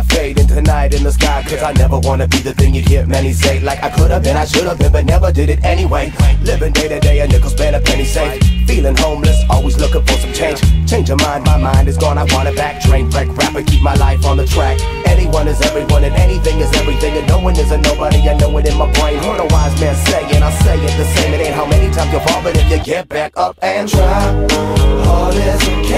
I fade into night in the sky. Cause I never wanna be the thing you'd hear many say. Like I could've been, I should've been, but never did it anyway. Living day to day, a nickel spend a penny safe. Feeling homeless, always looking for some change. Change your mind, my mind is gone, I want it back. Train wreck, rapper, keep my life on the track. Anyone is everyone, and anything is everything, and no one is a nobody. I know it in my brain. Heard a wise man say, and I say it the same. It ain't how many times you fall, but if you get back up and try hard as you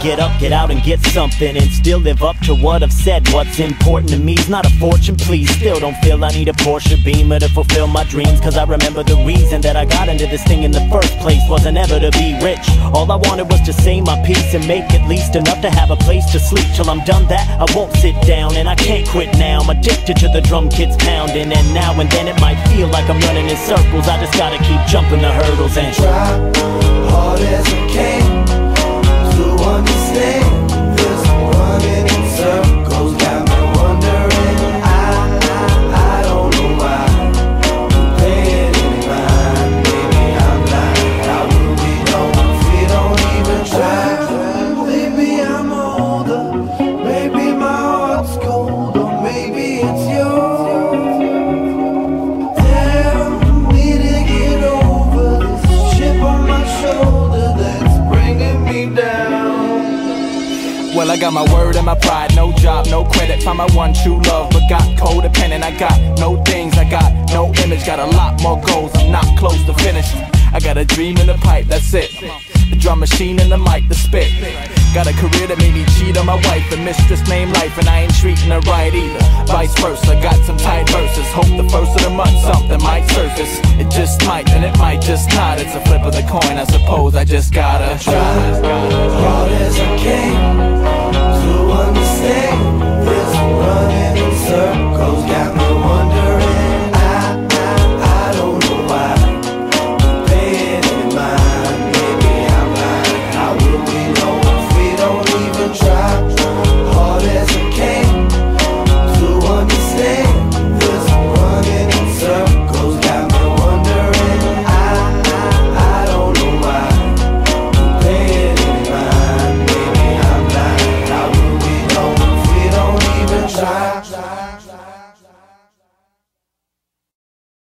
get up, get out, and get something, and still live up to what I've said. What's important to me is not a fortune, please. Still don't feel I need a Porsche Beamer to fulfill my dreams. Cause I remember the reason that I got into this thing in the first place wasn't ever to be rich. All I wanted was to say my piece and make at least enough to have a place to sleep. Till I'm done that, I won't sit down, and I can't quit now. I'm addicted to the drum kits pounding, and now and then it might feel like I'm running in circles. I just gotta keep jumping the hurdles and try hard Well, I got my word and my pride, no job, no credit. Find my one true love, but got codependent. I got no things, I got no image. Got a lot more goals, I'm not close to finish. I got a dream in the pipe, that's it. The drum machine and the mic, the spit. Got a career that made me cheat on my wife, the mistress named life, and I ain't treating her right either. Vice versa, got some tight verses. Hope the first of the month something might surface. It just might, and it might just not. It's a flip of the coin, I suppose. I just gotta try. Hard as I can